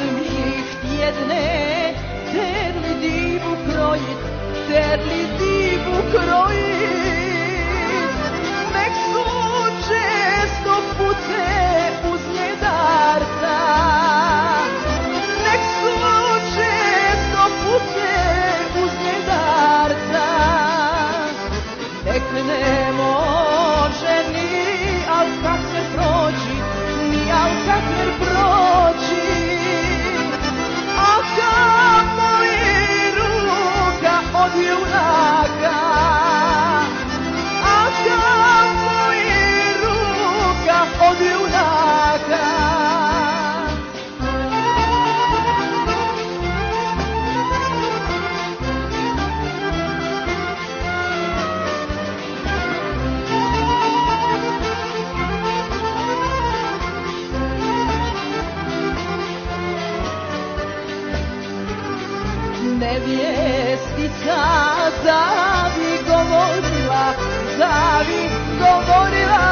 Kad mi htjedne terli divu krojit, terli divu krojit, nek su često puce uz njedarca, nek su često puce uz njedarca, nek ne Zavi govorila, zavi govorila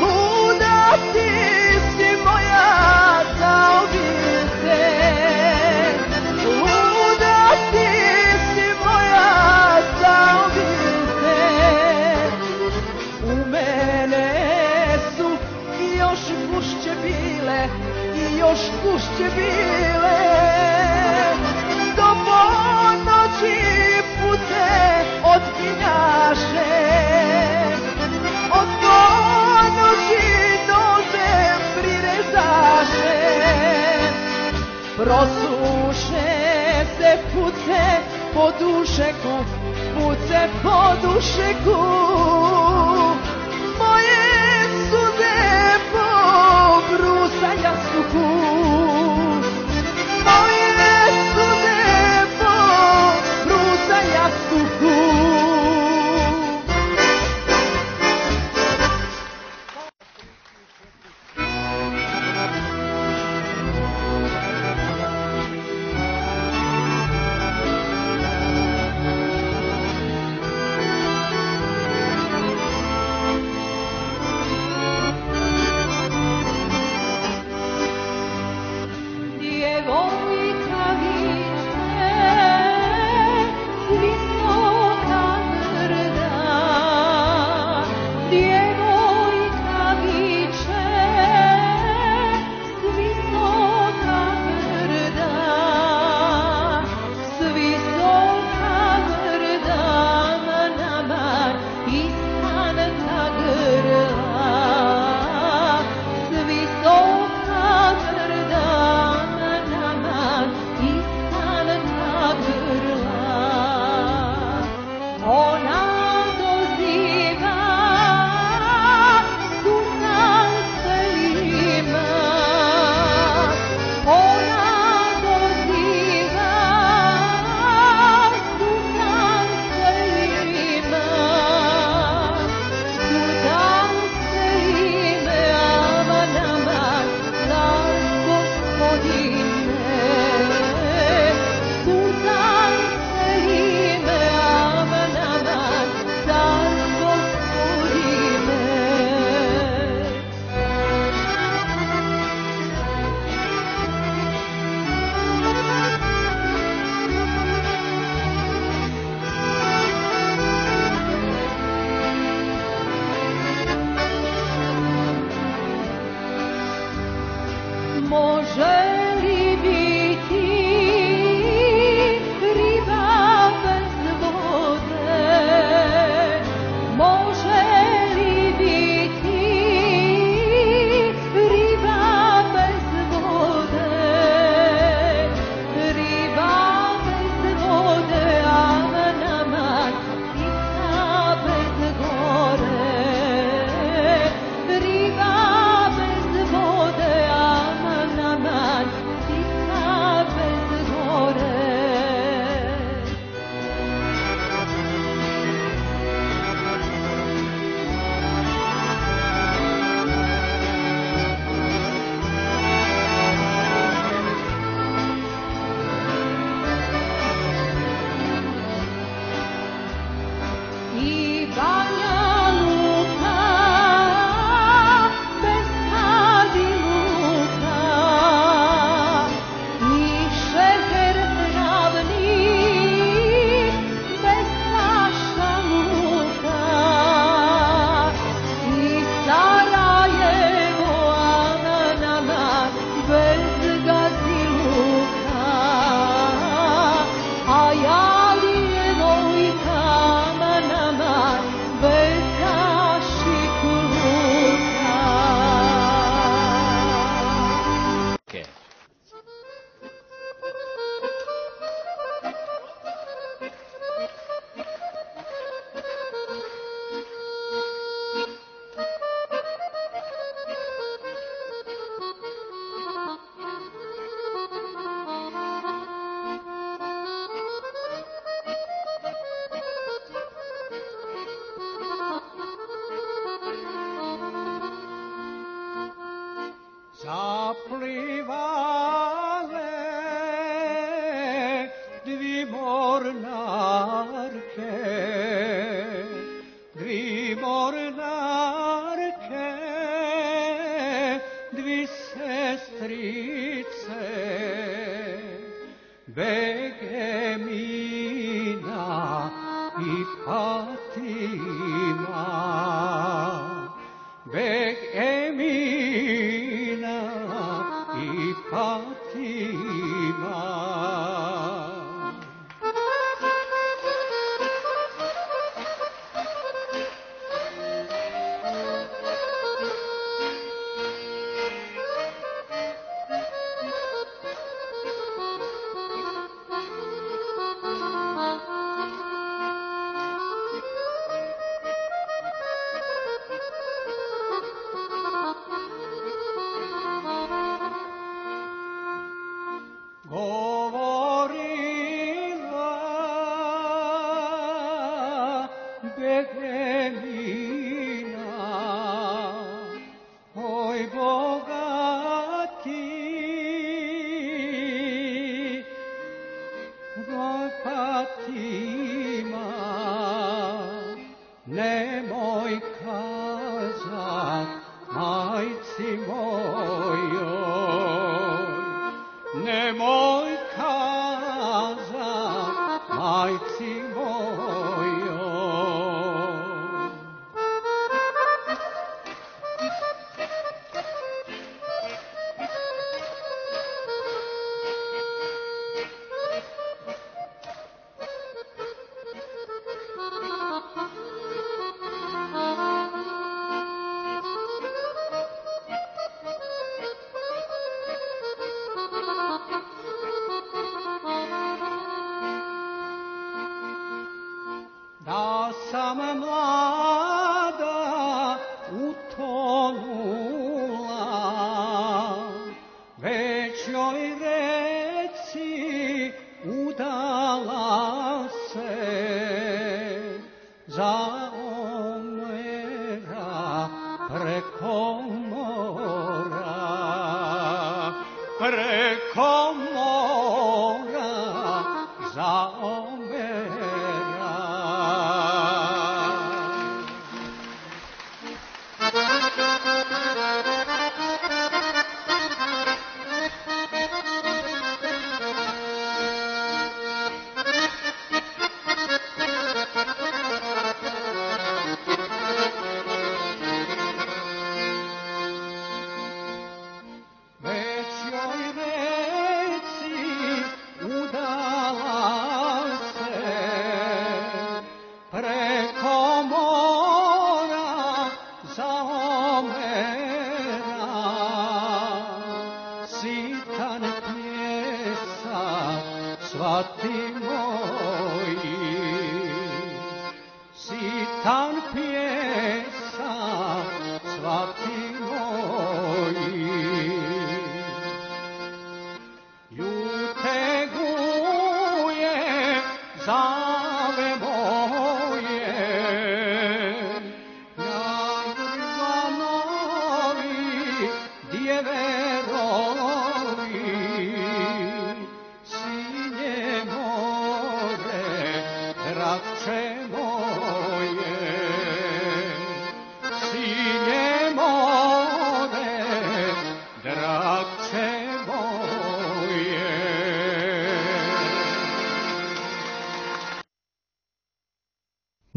Luda ti si moja zaobite Luda ti si moja zaobite U mene su još gušće bile, i još gušće bile. Prosuše se puce po dušeku, puce po dušeku.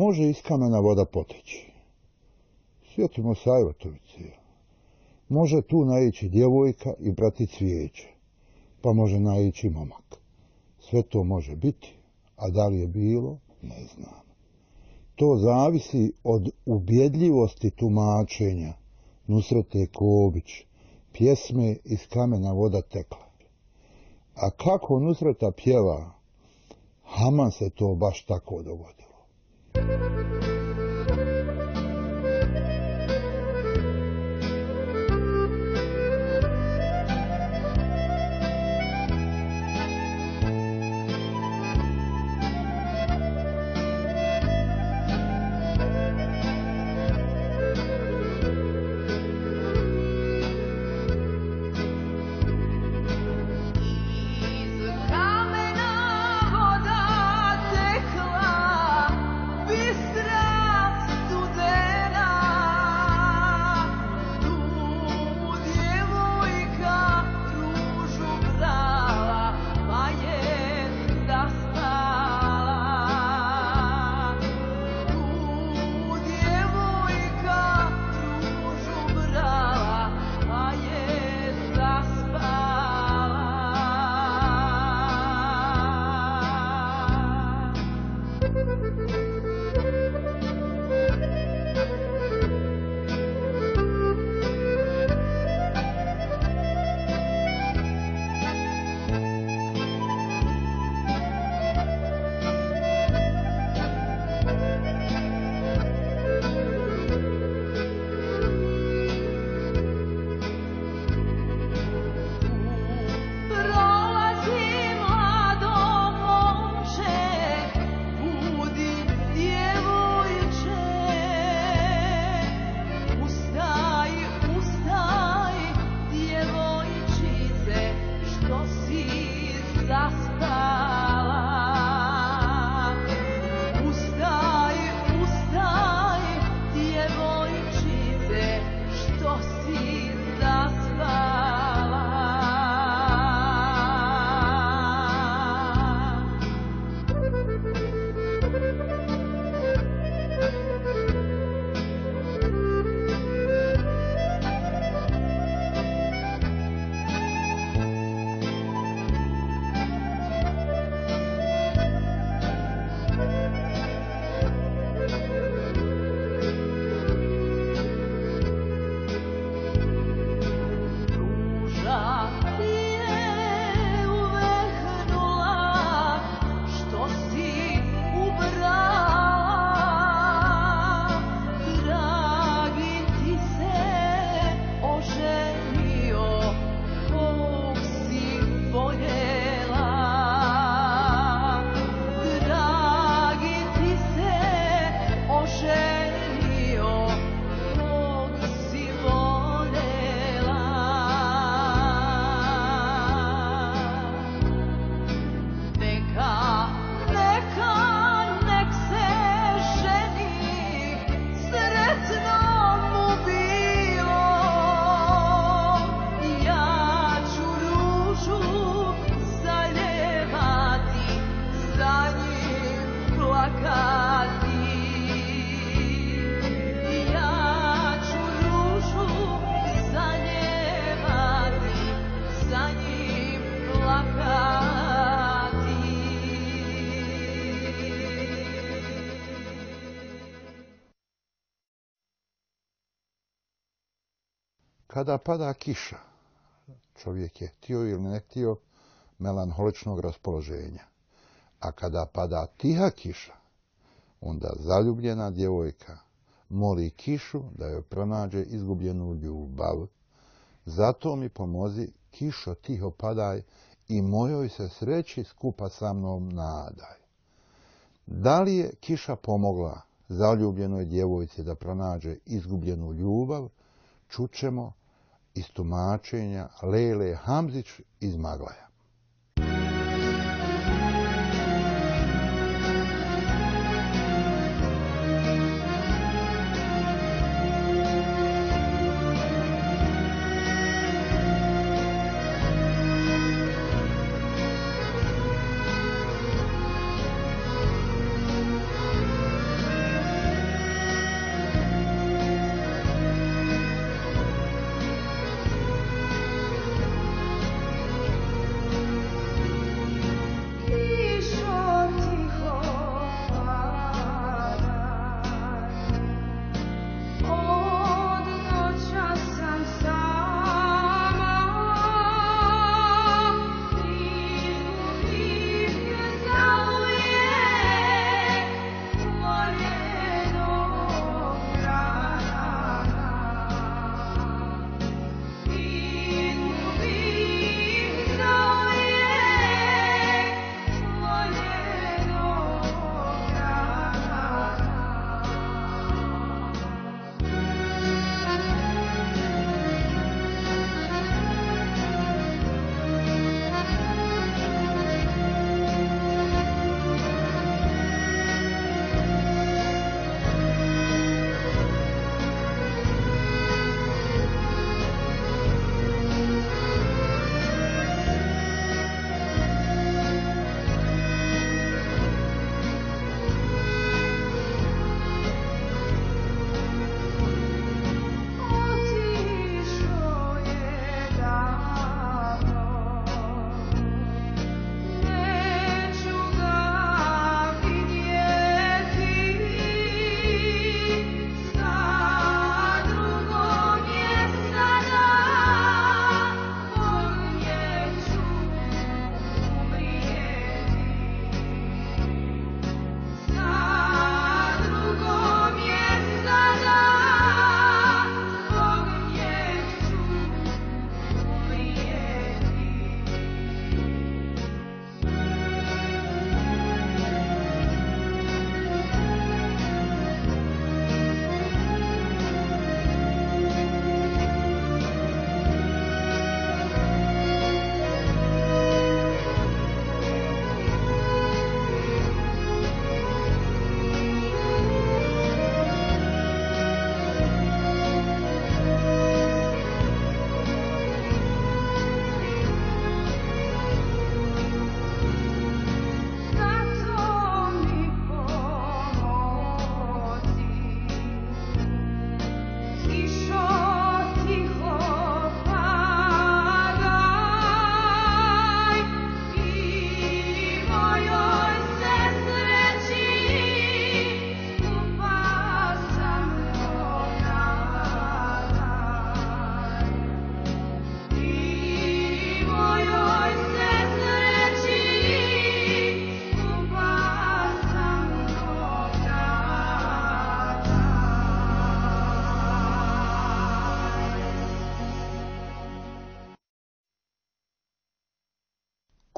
Može iz kamena voda poteći. Sjetimo se. Može tu naići djevojka i brati cvijeće, pa može naići momak. Sve to može biti, a da li je bilo, ne znam. To zavisi od ubjedljivosti tumačenja Nusrete Kobić, pjesme iz kamena voda tekla. A kako Nusreta pjeva, Haman se to baš tako dogodilo. Kada pada kiša, čovjek je htio ili ne htio melanholičnog raspoloženja. A kada pada tiha kiša, onda zaljubljena djevojka moli kišu da joj pronađe izgubljenu ljubav. Zato mi pomozi, kišo tiho padaj i mojoj se sreći skupa sa mnom nadaj. Da li je kiša pomogla zaljubljenoj djevojci da pronađe izgubljenu ljubav, čućemo iz tumačenja Lele Hamzić iz Maglaja.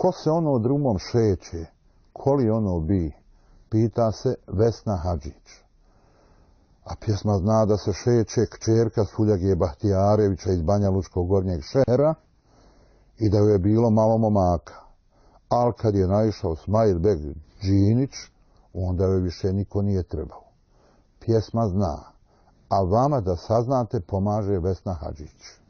Ko se ono drumom šeće, koli ono bi, pita se Vesna Hadžić. A pjesma zna da se šeće kćerka Suljagije Bahtijarevića iz Banja Lučkog gornjeg šehera i da joj je bilo malo momaka. Al kad je naišao Smajl Beg Džinić, onda joj više niko nije trebao. Pjesma zna, a vama da saznate pomaže Vesna Hadžić.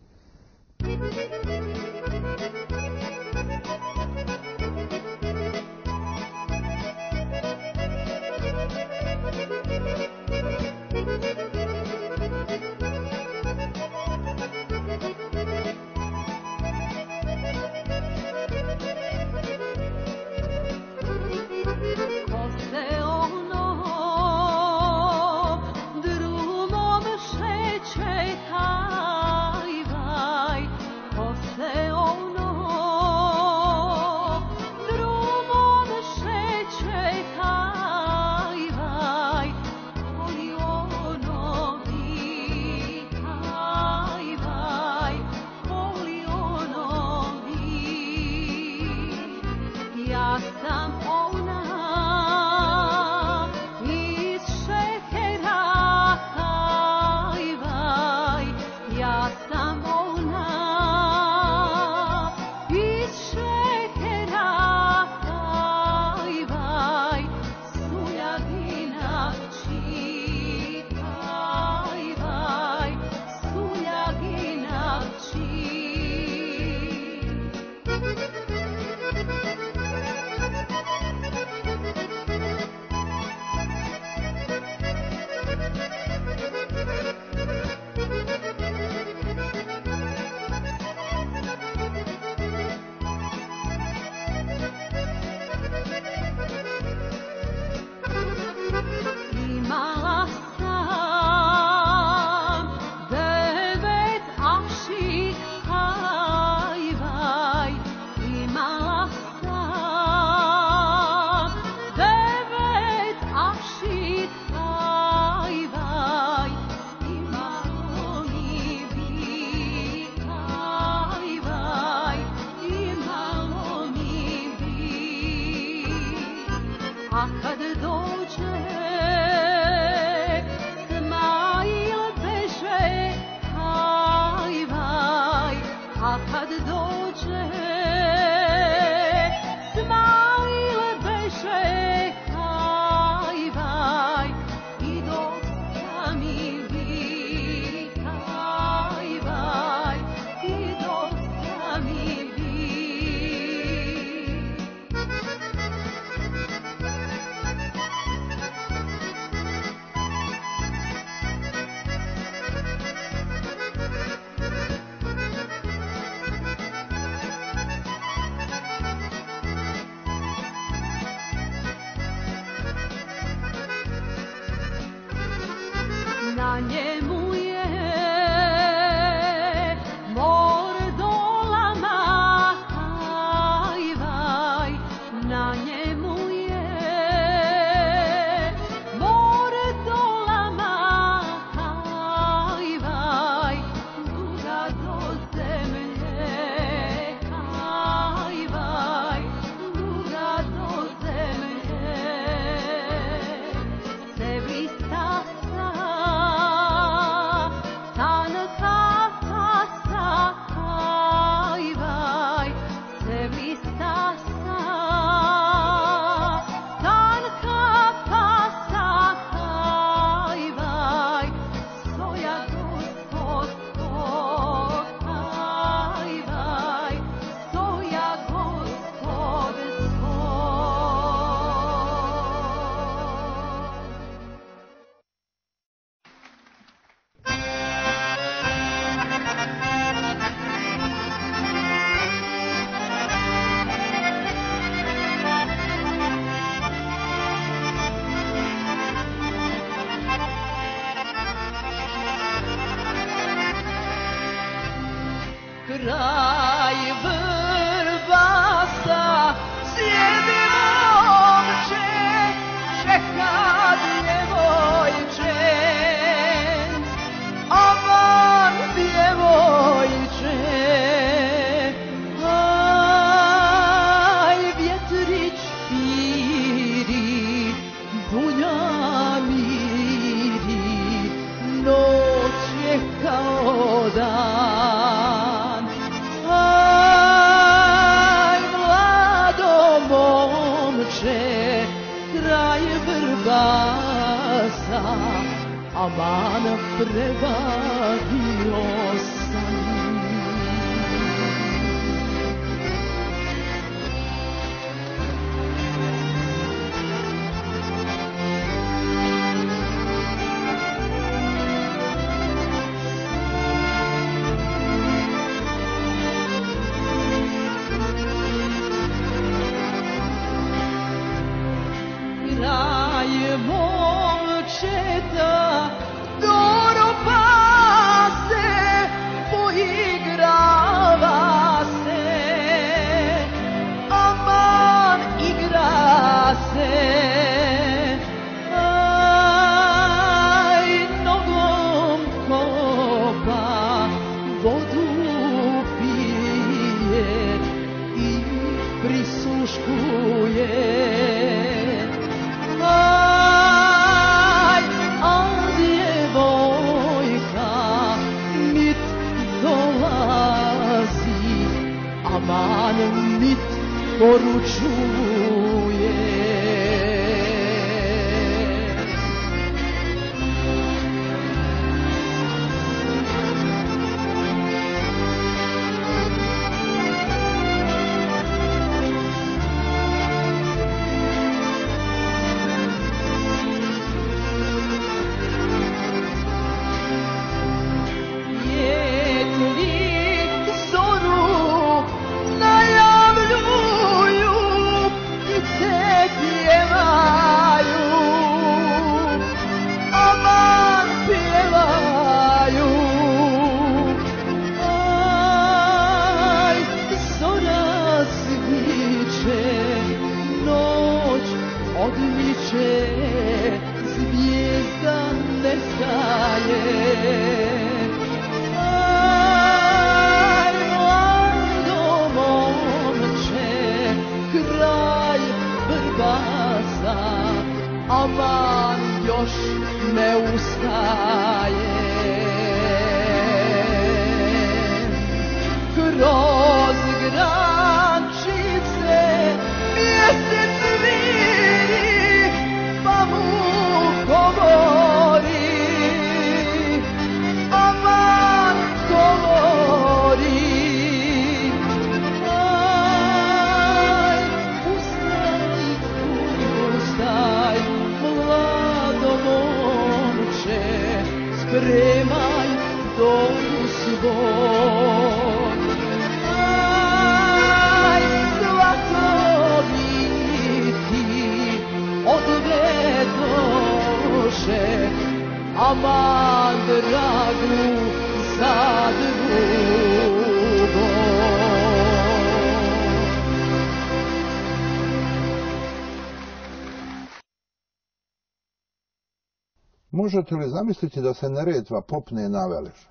Možete li zamisliti da se Neretva popne na Veleža?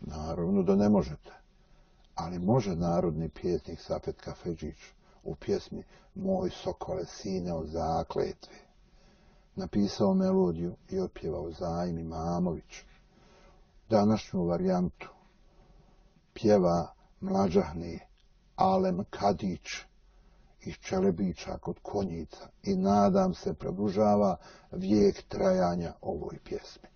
Naravno da ne možete. Ali može narodni pjesnik Safet Kafeđić u pjesmi Moj sokole sine od zakletve. Napisao melodiju i opjevao Zajim Imamović. Današnju varijantu pjeva mlađahni Alem Kadić iz Čelebića kod konjica i nadam se produžava vijek trajanja ovoj pjesmi.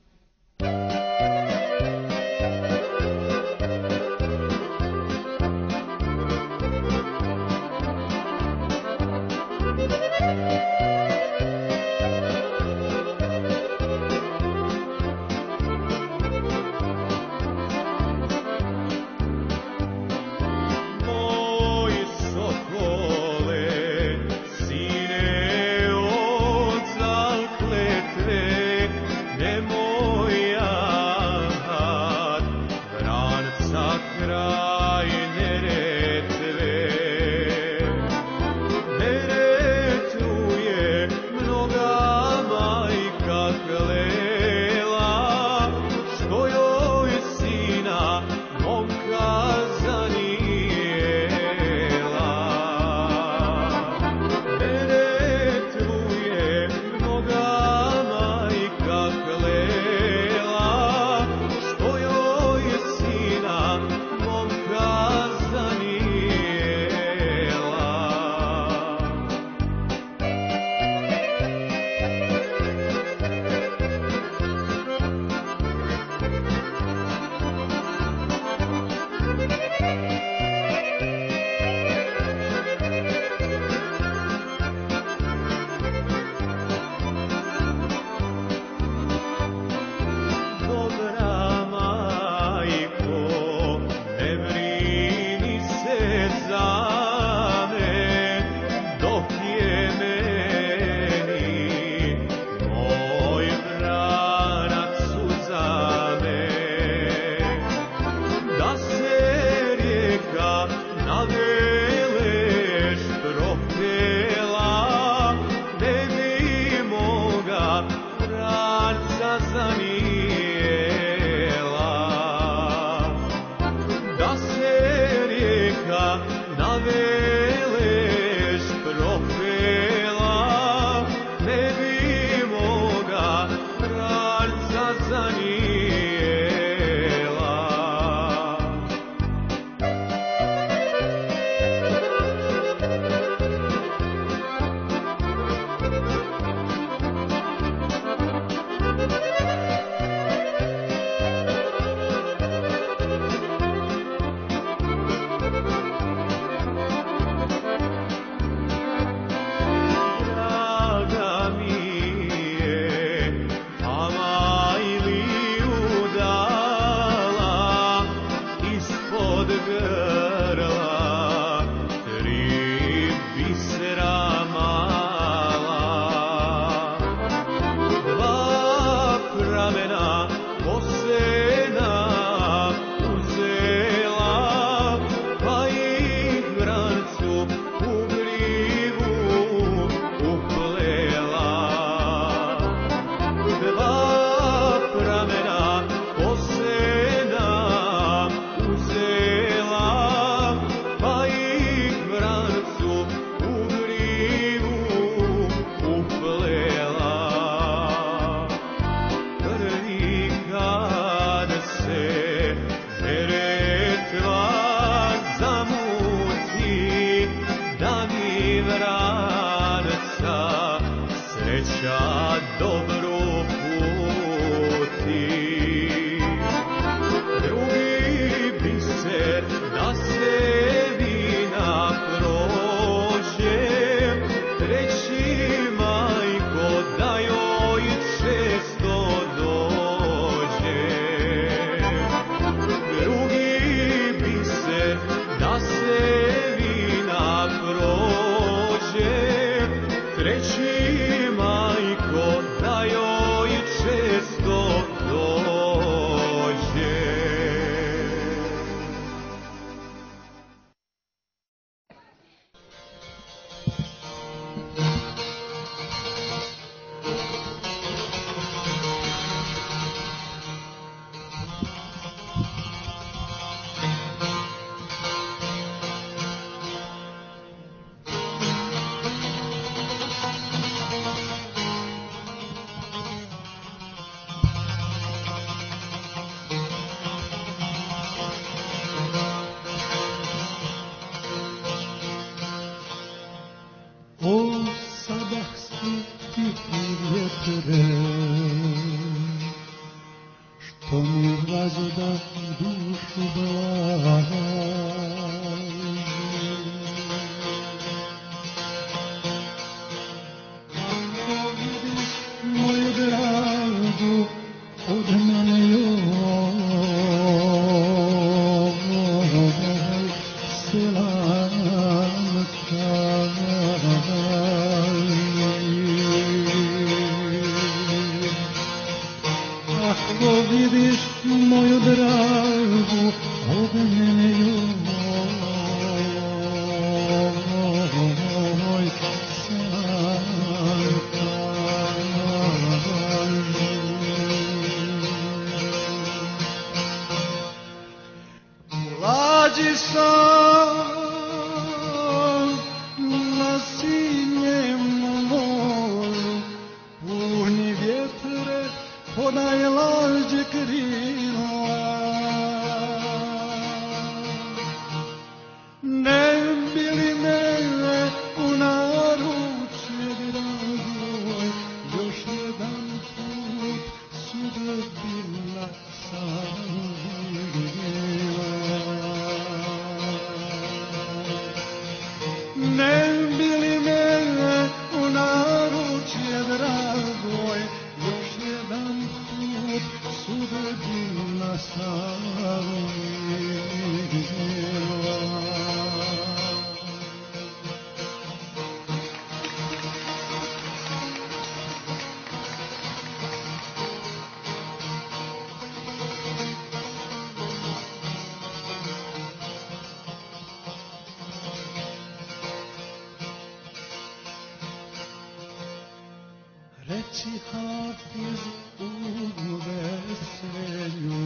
te rasgues tudo vermelho,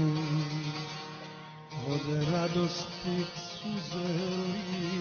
moderados fixos eu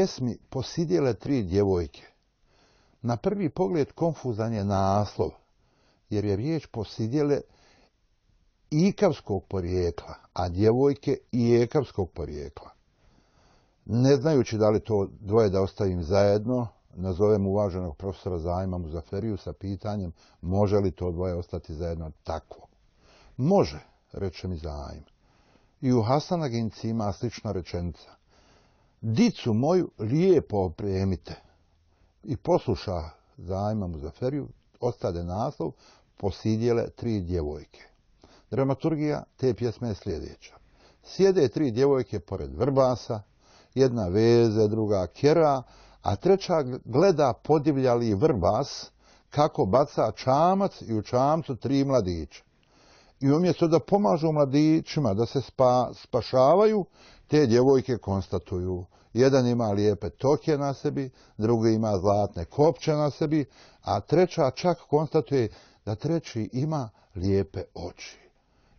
pjesmi Posidjele tri djevojke. Na prvi pogled konfuzan je naslov, jer je riječ posidjele ikavskog porijekla, a djevojke i ekavskog porijekla. Ne znajući da li to dvoje da ostavim zajedno, nazovem uvaženog profesora Zajma Muzaferiju sa pitanjem može li to dvoje ostati zajedno tako. Može, reče mi Zajm. I u Hasanaginci ima slična rečenica. Dicu moju lijepo opremite. I posluša Zajma Muzaferiju, ostade naslov, posidjele tri djevojke. Dramaturgija te pjesme je sljedeća. Sjede tri djevojke pored vrbasa, jedna veze, druga kjera, a treća gleda podivljali vrbas kako baca čamac i u čamcu tri mladića. I umjesto da pomažu mladićima da se spa, spašavaju, te djevojke konstatuju. Jedan ima lijepe tokje na sebi, drugi ima zlatne kopče na sebi, a treća čak konstatuje da treći ima lijepe oči.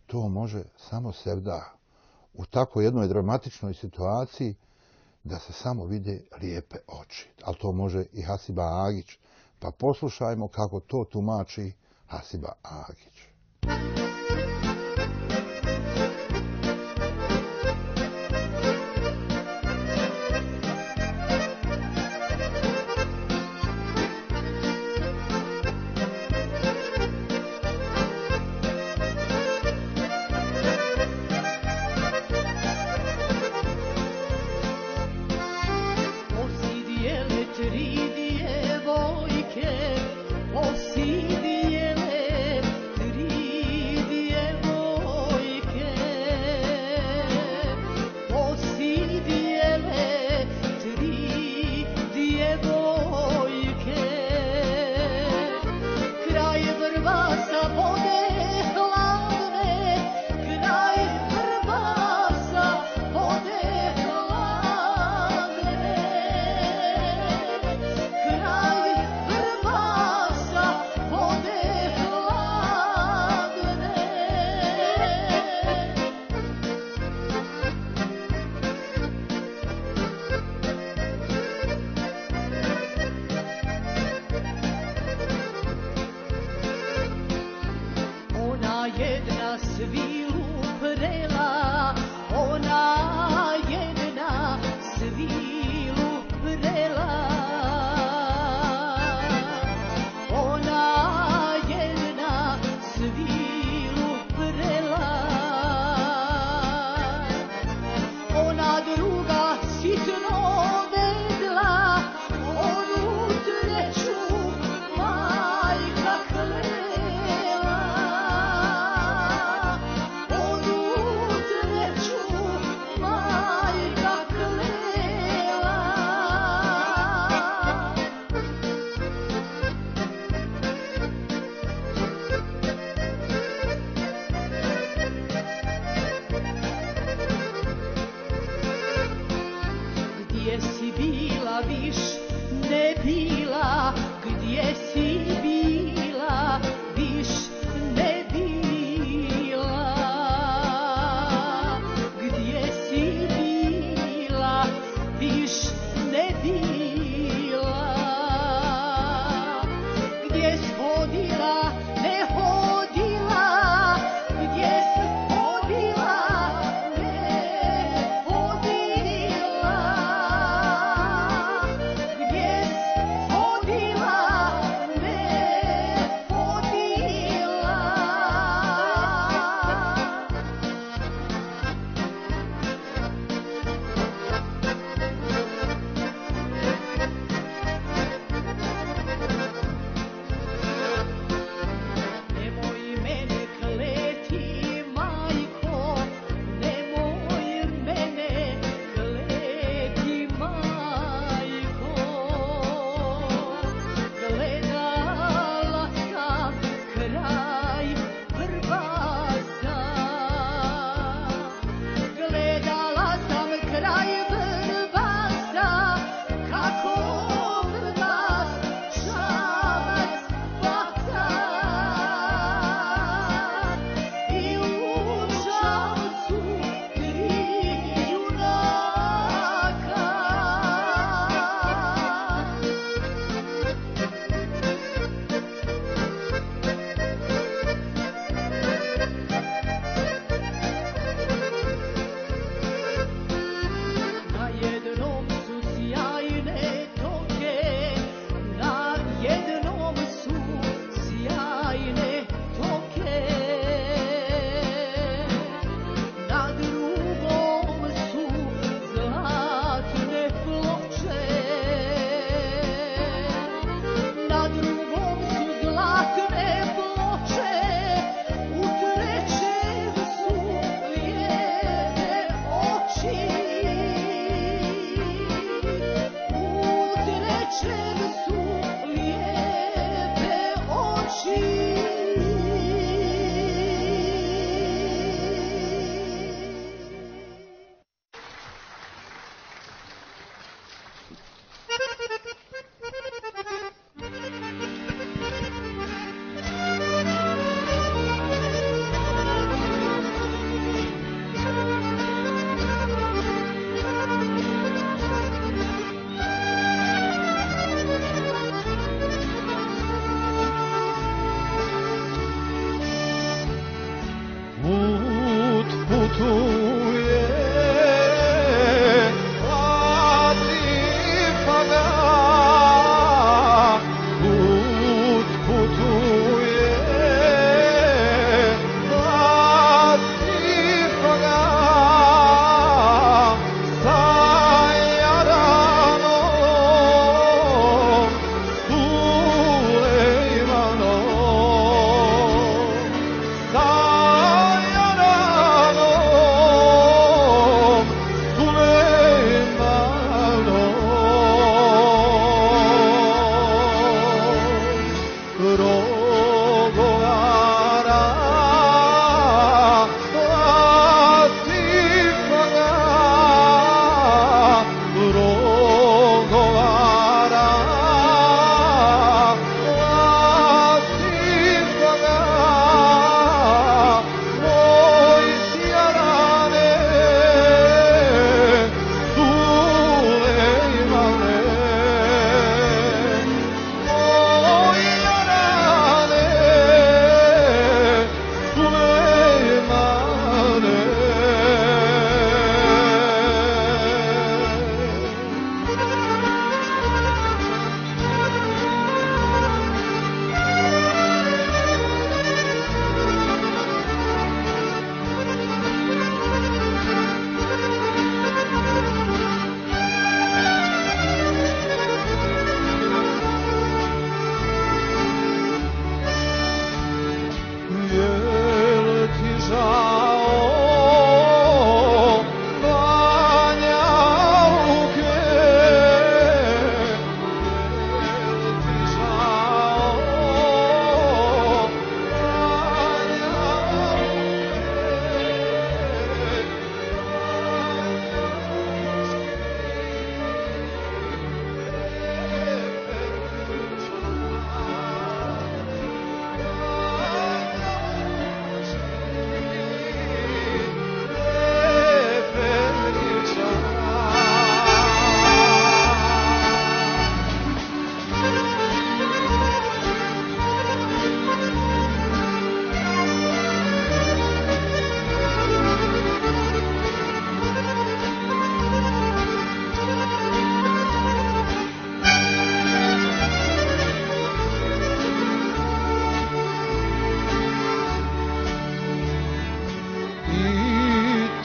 To može samo sevda u tako jednoj dramatičnoj situaciji da se samo vide lijepe oči. Ali to može i Hasiba Agić. Pa poslušajmo kako to tumači Hasiba Agić.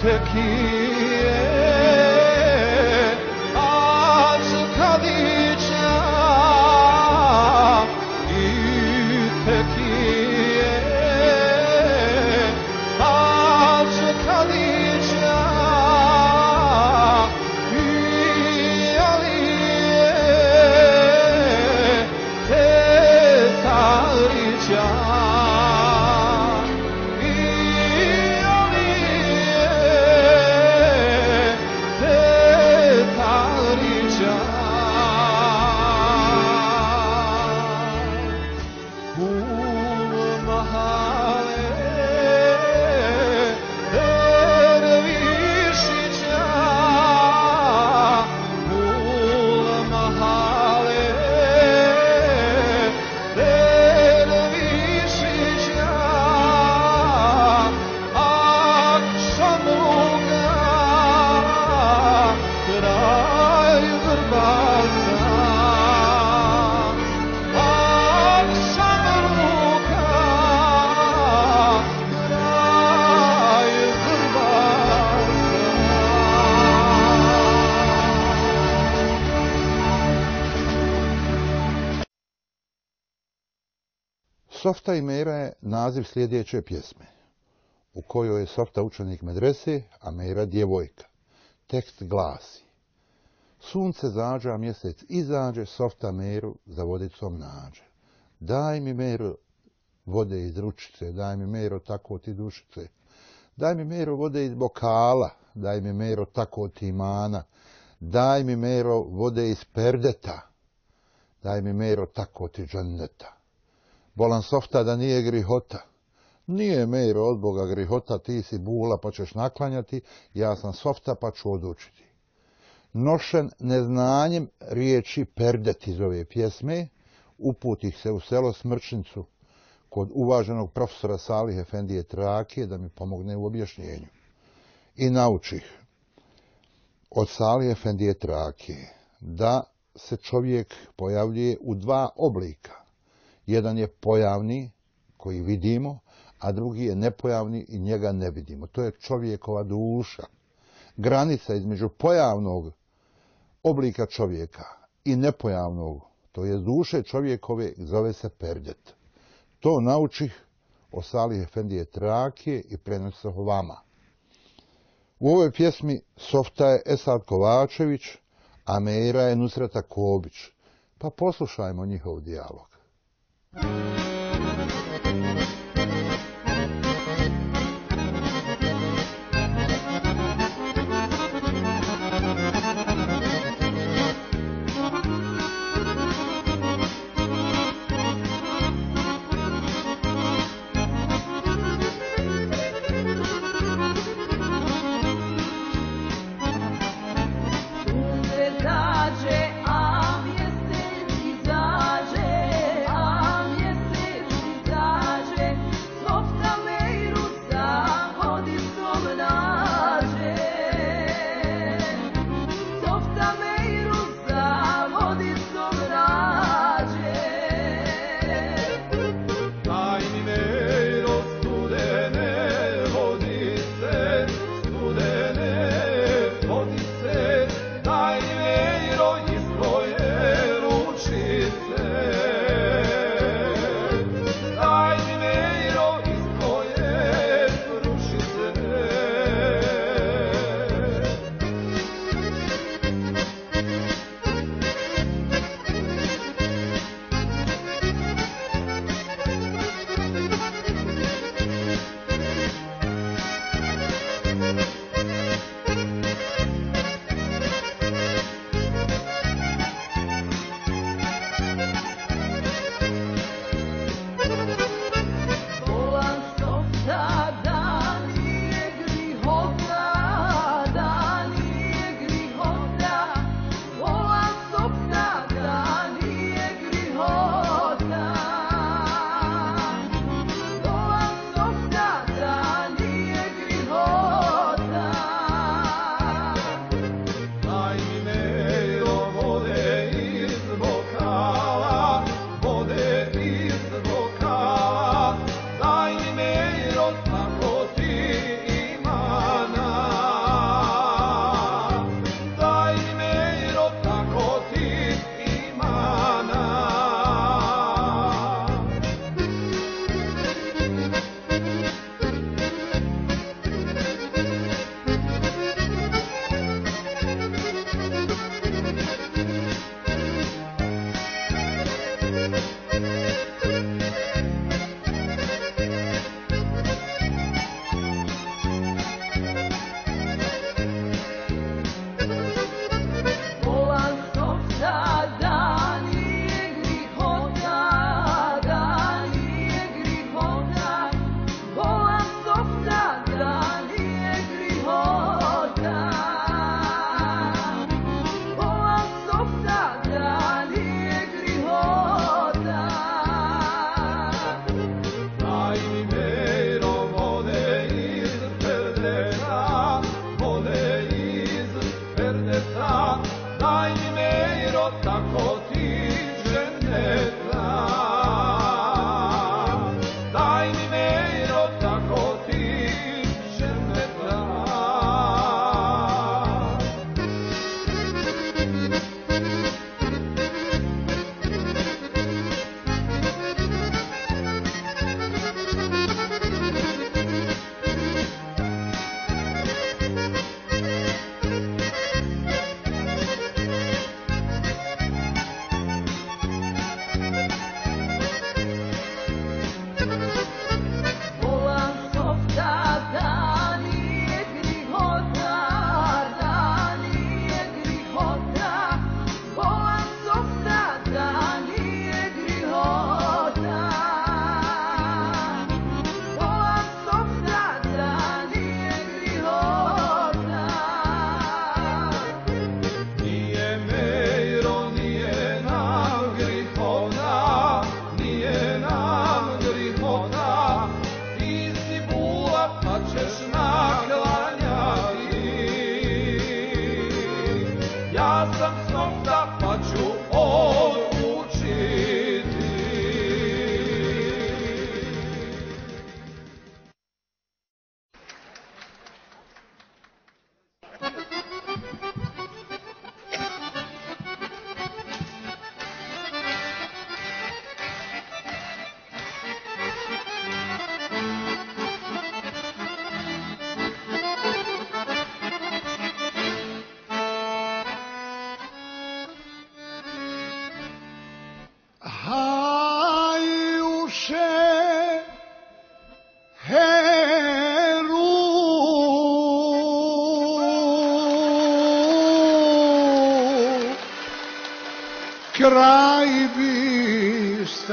The key. Softa i je naziv sljedeće pjesme, u kojoj je Softa učenik medrese, a Mera djevojka. Tekst glasi Sunce zađe, a mjesec izađe, Softa Meru za vodicom nađe. Daj mi Mero vode iz ručice, daj mi Mero tako ti dušice. Daj mi Mero vode iz bokala, daj mi Mero tako ti imana. Daj mi Mero vode iz perdeta, daj mi Mero tako ti džanneta. Bolan softa da nije grihota. Nije Mero od Boga grihota, ti si bula pa ćeš naklanjati, ja sam softa pa ću odučiti. Nošen neznanjem riječi perdet iz ove pjesme, uputih se u selo Smrčnicu kod uvaženog profesora Salih Efendije Trake da mi pomogne u objašnjenju. I naučih od Salih Efendije Trake da se čovjek pojavljuje u dva oblika. Jedan je pojavni, koji vidimo, a drugi je nepojavni i njega ne vidimo. To je čovjekova duša. Granica između pojavnog oblika čovjeka i nepojavnog, to je duše čovjekove, zove se perdet. To naučih o Salih Efendije Trake i prenosa vama. U ovoj pjesmi Softa je Esad Kovačević, a Meira je Nusreta Kobić. Pa poslušajmo njihov dijalog. Sunce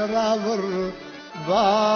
bistra vrbasa.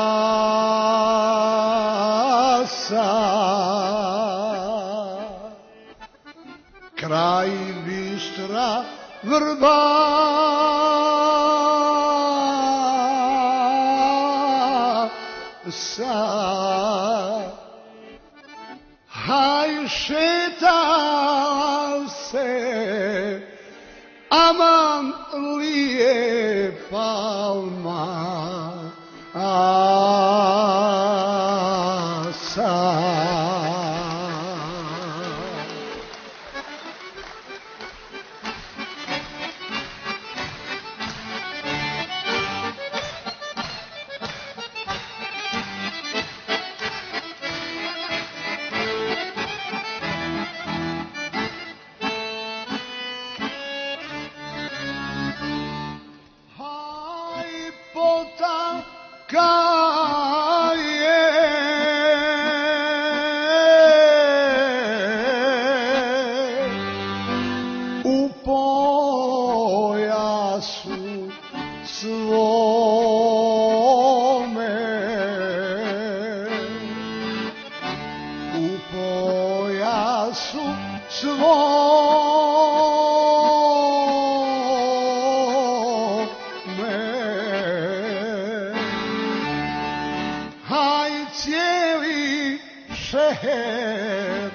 Cijeli šeher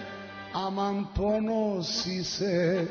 aman ponosi se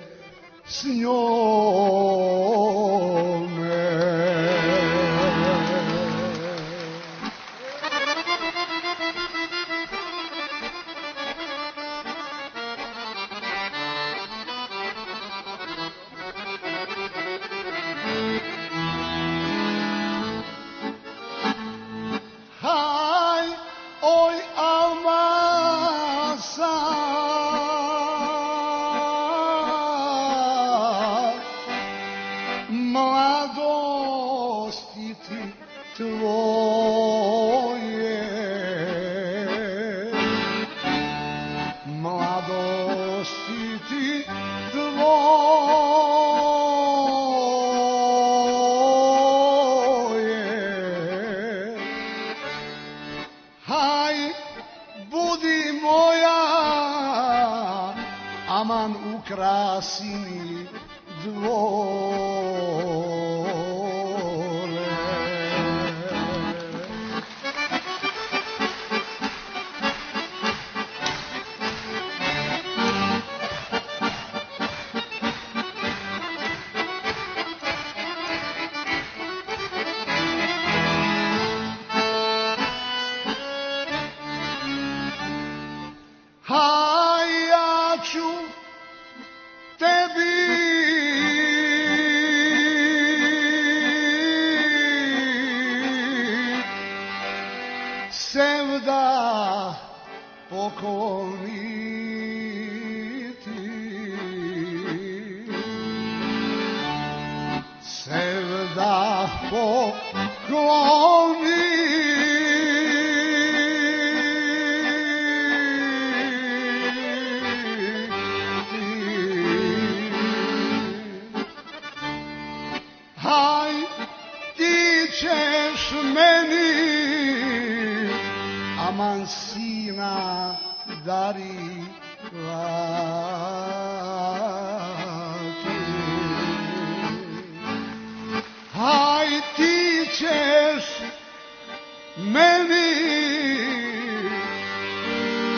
meni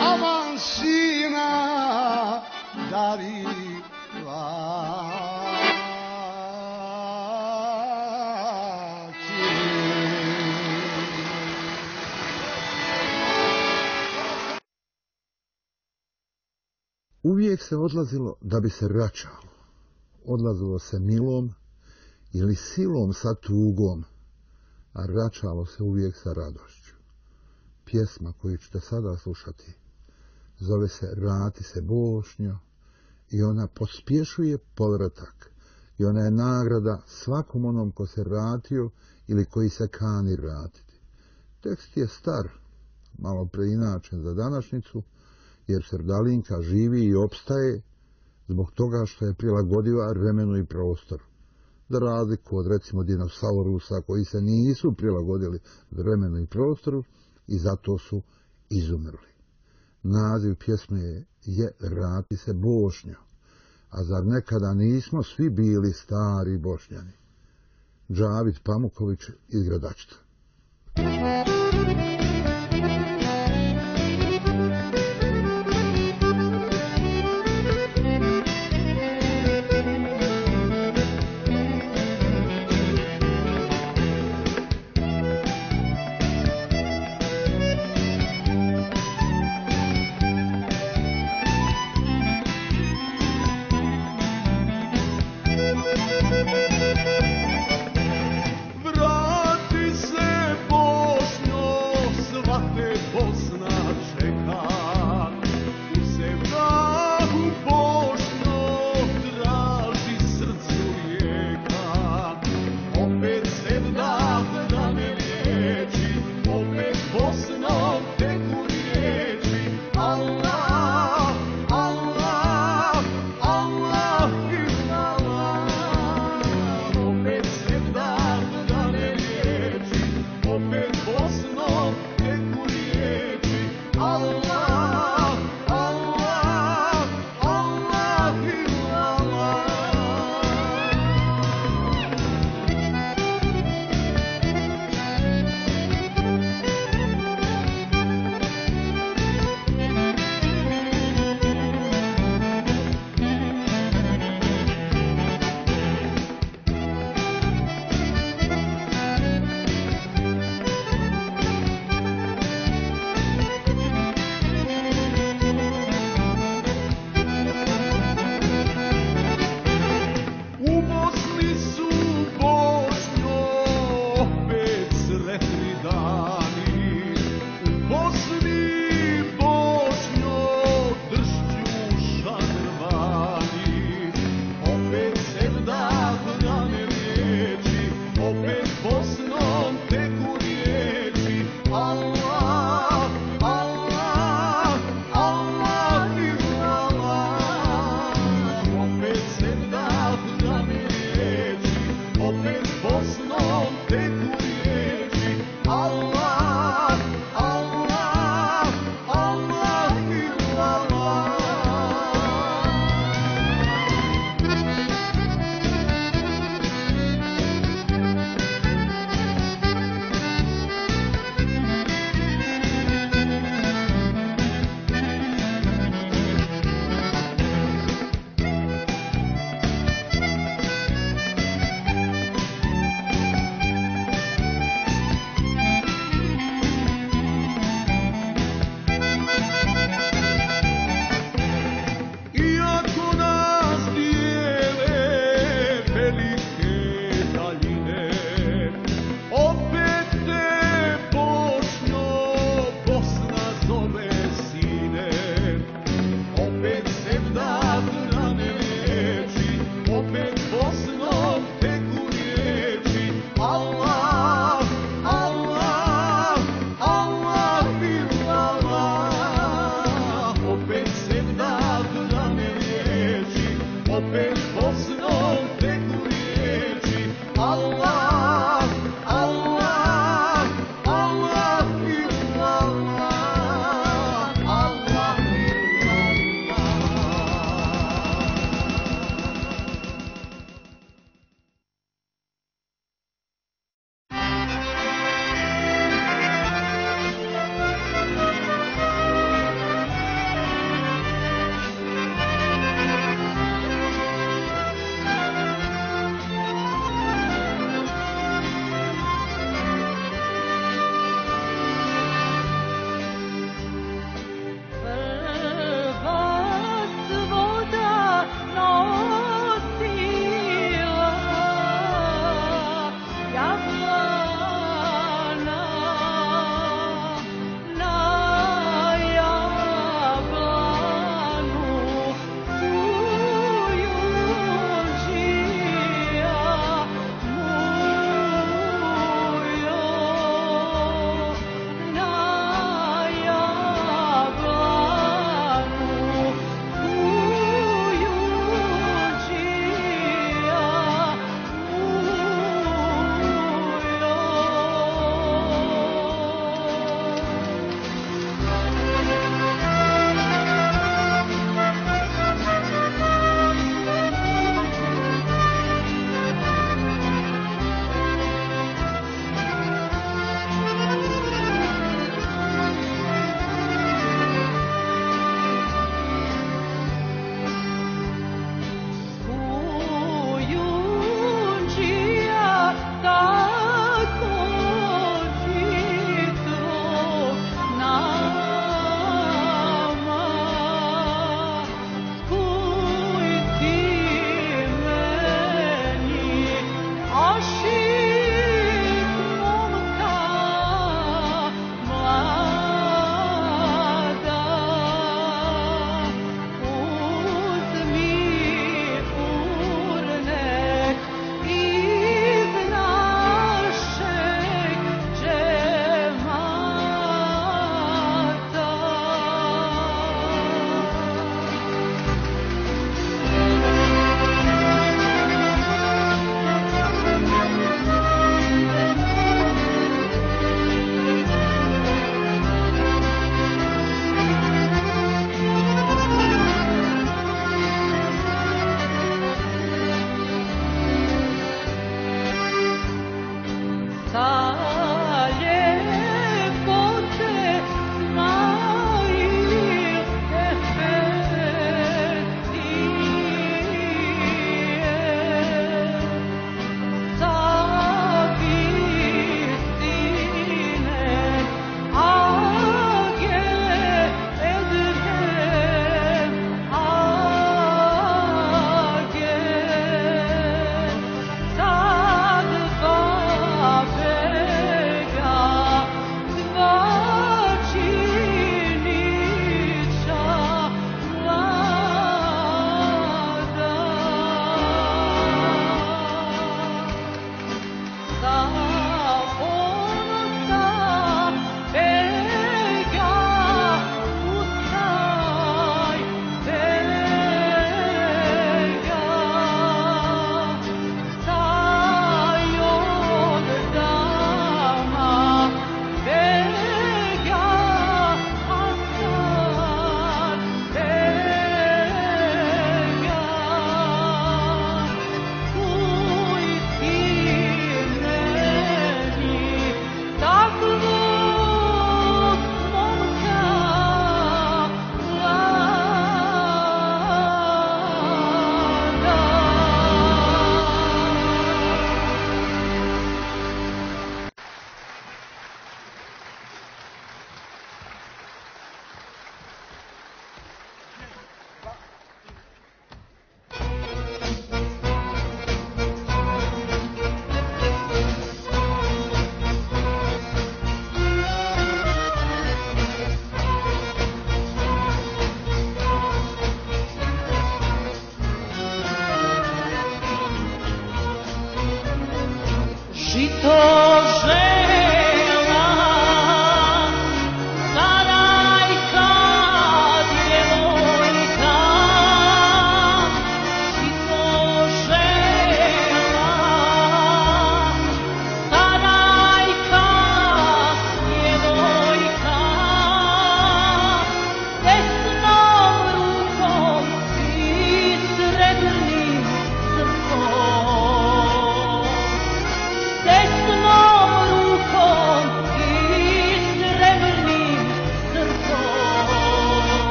aman sina darivati. Uvijek se odlazilo da bi se vraćalo. Odlazilo se milom ili silom sa tugom, a vraćalo se uvijek sa radošću. Pjesma koju ćete sada slušati zove se Vrati se Bošnjo i ona pospješuje povratak i ona je nagrada svakom onom ko se vratio ili koji se kani vratiti. Tekst je star, malo preinačen za današnjicu, jer Srdalinka živi i opstaje zbog toga što je prilagodiva vremenu i prostoru. Za razliku od recimo dinosaurusa koji se nisu prilagodili vremenu i prostoru i zato su izumrli. Naziv pjesme je Vrati se Bošnja, a zar nekada nismo svi bili stari bošnjani? Džavid Pamuković iz Gradačca. Thank